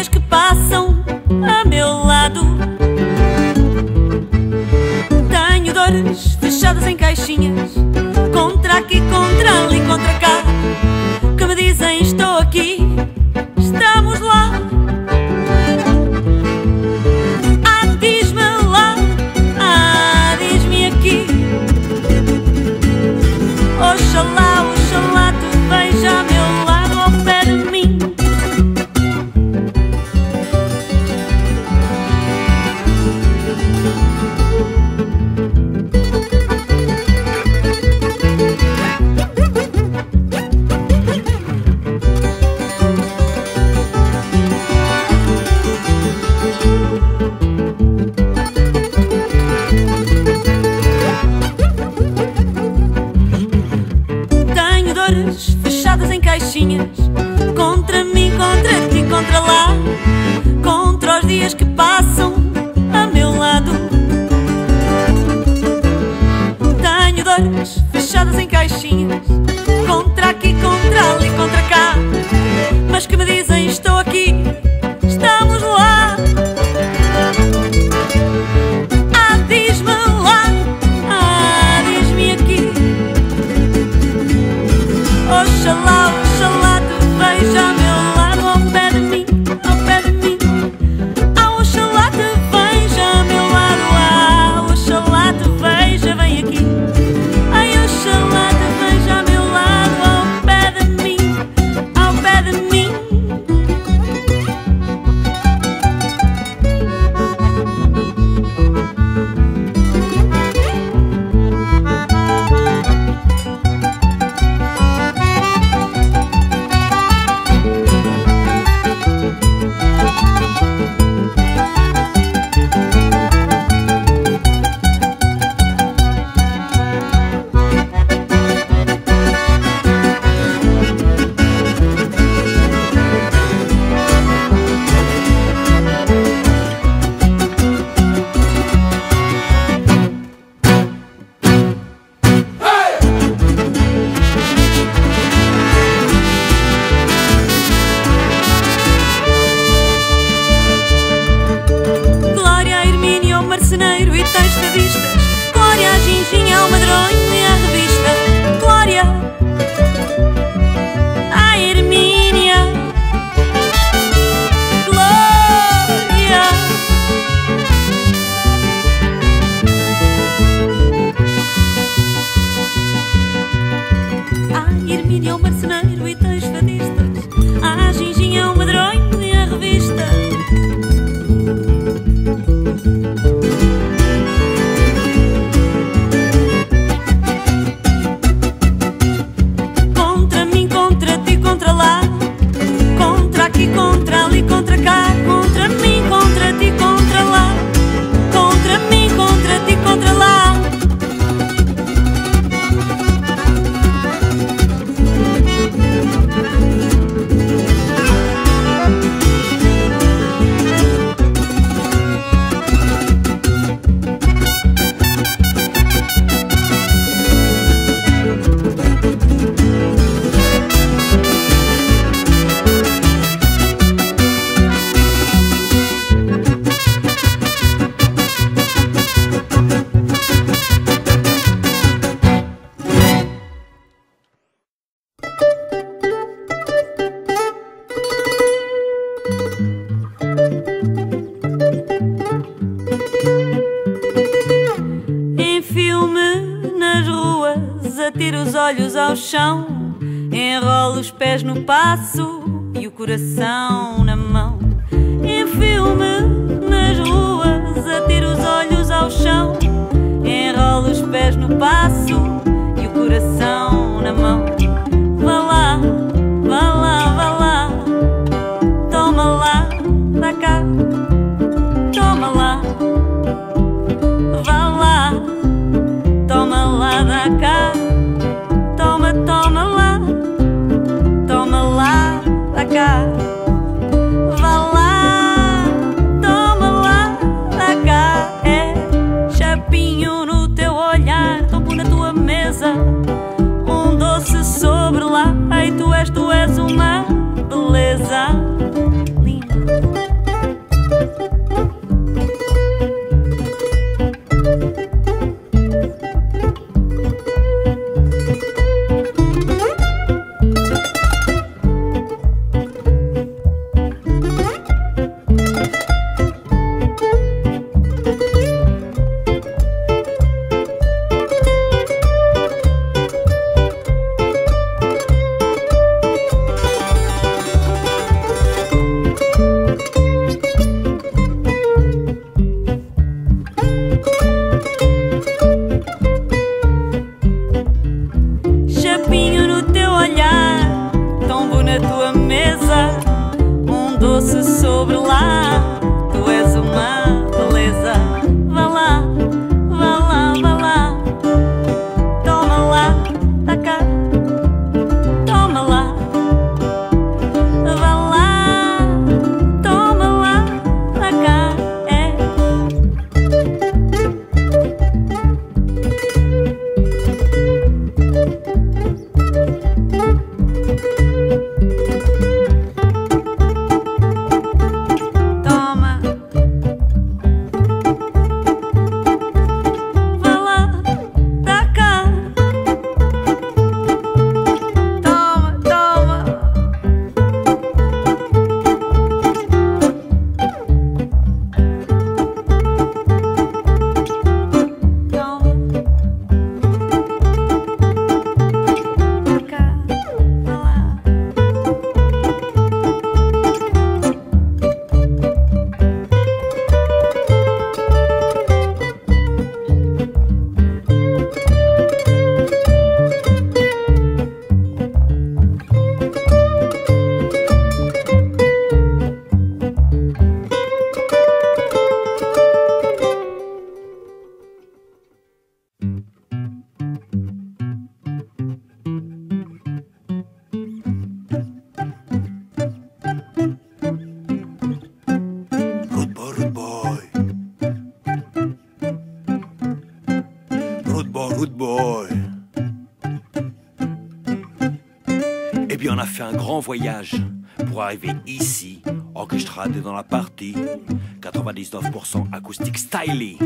dias que passam a meu lado. Tenho dores fechadas em caixinhas fechadas em caixinhas. Contra aqui, contra ali, contra cá. Mas que me dizem estou aqui. tiro os olhos ao chão, enrolo os pés no passo e o coração na mão. Enfio-me nas ruas, atiro os olhos ao chão, enrolo os pés no passo e o coração mesa. Um doce sobre lá, ei, tu és, tu és uma en voyage pour arriver ici, orchestrade dans la partie, 99% acoustique stylé.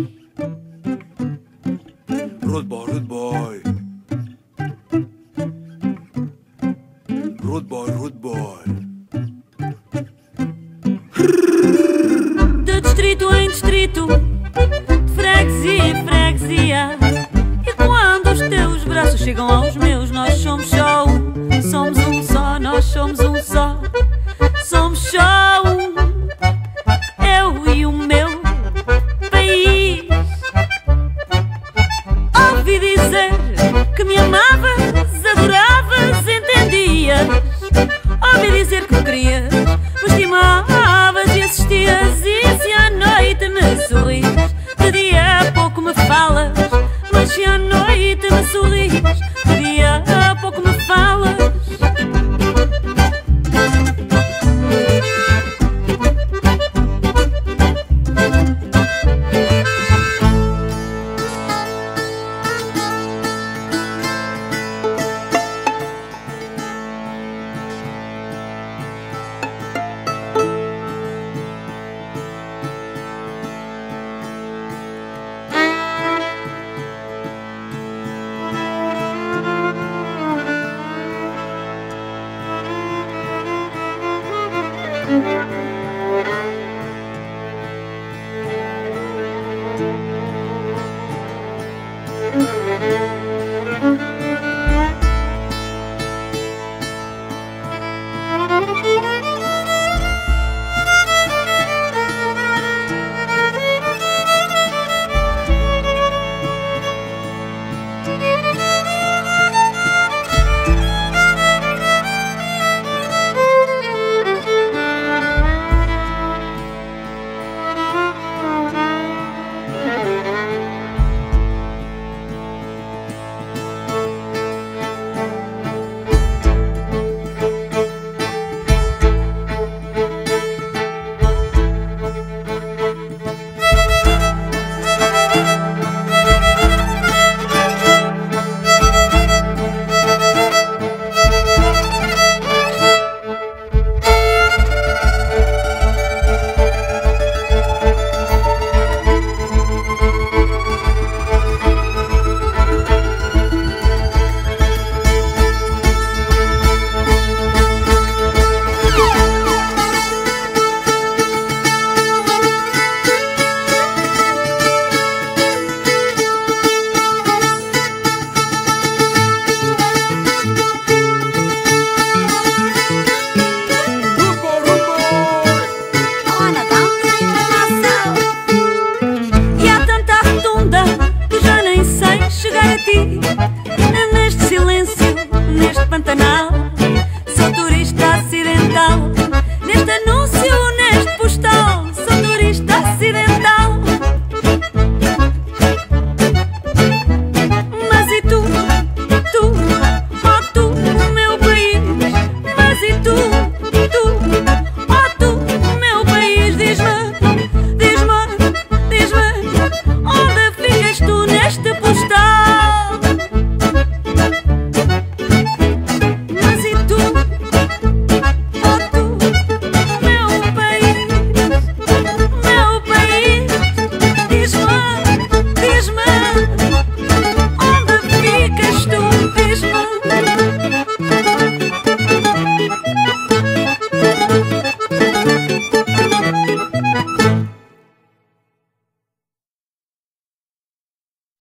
Road boy, road boy. Road boy, road boy. De distrito em distrito, de freguesia em freguesia. E quando os teus braços chegam aos meus, nós somos show, somos somos um só, somos só um.